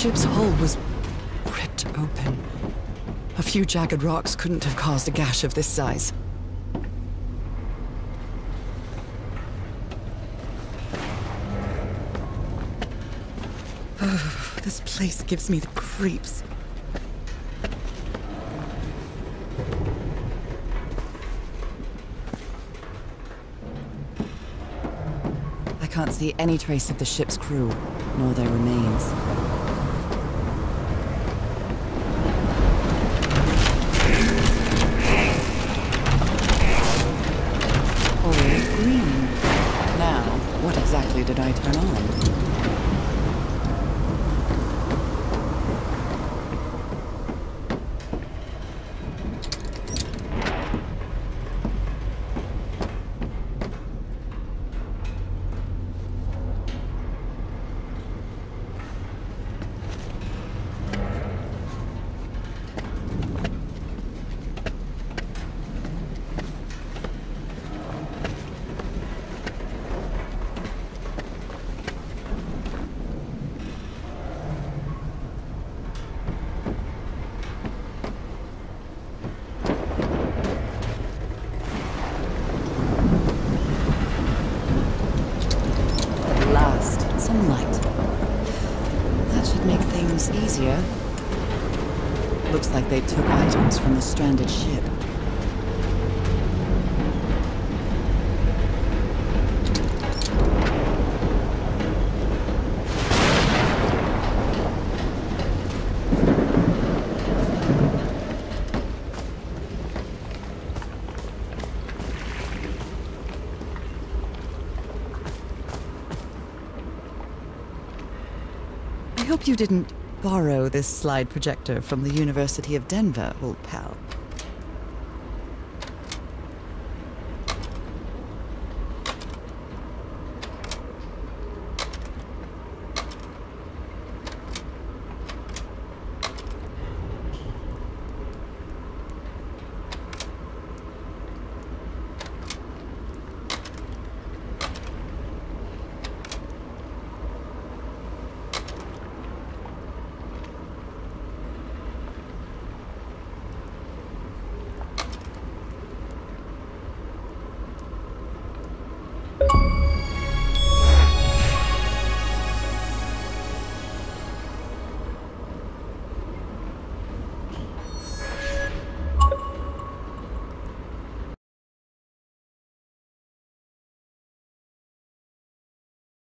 ship's hull was ripped open. A few jagged rocks couldn't have caused a gash of this size. Oh, this place gives me the creeps. I can't see any trace of the ship's crew, nor their remains. What exactly did I turn on? That should make things easier. Looks like they took items from the stranded ship. Hope you didn't borrow this slide projector from the University of Denver, old pal.